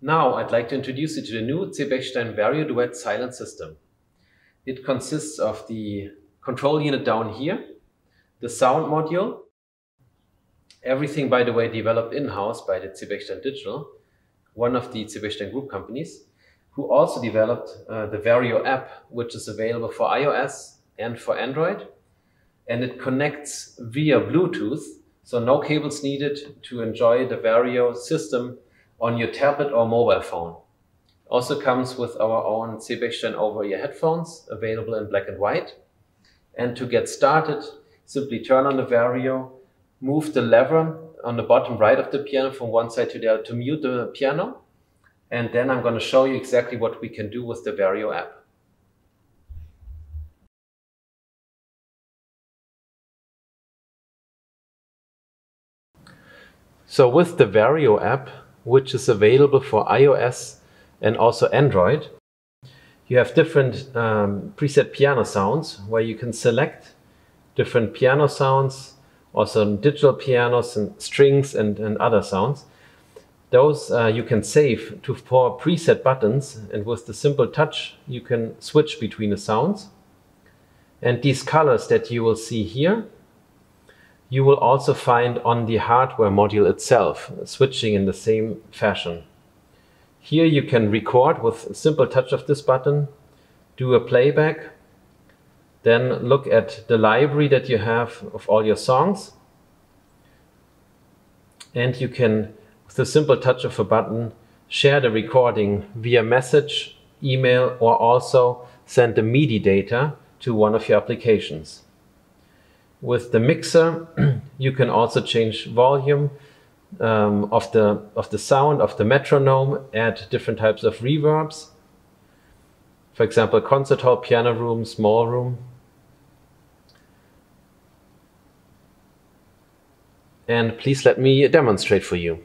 Now I'd like to introduce you to the new C. Bechstein Vario Duet silent system. It consists of the control unit down here, the sound module, everything by the way developed in-house by the C. Bechstein Digital, one of the C. Bechstein group companies, who also developed uh, the Vario app, which is available for iOS and for Android. And it connects via Bluetooth, so no cables needed to enjoy the Vario system on your tablet or mobile phone. Also comes with our own C. Bechstein over-ear headphones, available in black and white. And to get started, simply turn on the Vario, move the lever on the bottom right of the piano from one side to the other to mute the piano. And then I'm going to show you exactly what we can do with the Vario app. So with the Vario app, which is available for iOS and also Android. You have different um, preset piano sounds where you can select different piano sounds, also digital pianos and strings and, and other sounds. Those uh, you can save to four preset buttons and with the simple touch you can switch between the sounds. And these colors that you will see here you will also find on the hardware module itself, switching in the same fashion. Here you can record with a simple touch of this button, do a playback, then look at the library that you have of all your songs. And you can, with a simple touch of a button, share the recording via message, email, or also send the MIDI data to one of your applications. With the mixer, you can also change volume um, of the of the sound of the metronome, add different types of reverbs. For example, concert hall, piano room, small room. And please let me demonstrate for you.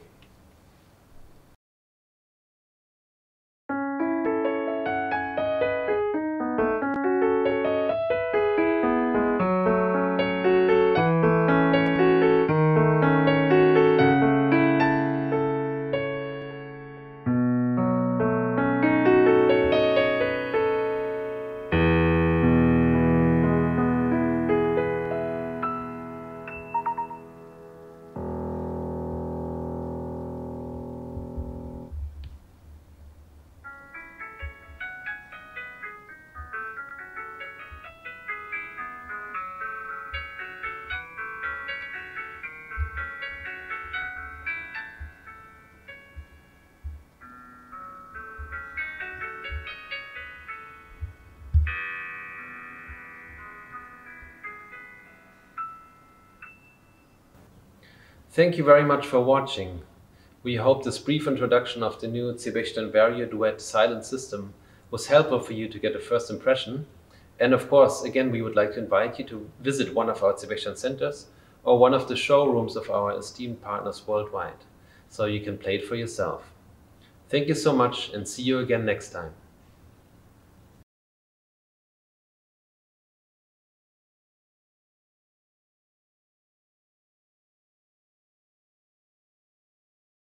Thank you very much for watching. We hope this brief introduction of the new C. Bechstein Vario Duet silent system was helpful for you to get a first impression. And of course, again, we would like to invite you to visit one of our. Bechstein centers or one of the showrooms of our esteemed partners worldwide, so you can play it for yourself. Thank you so much and see you again next time.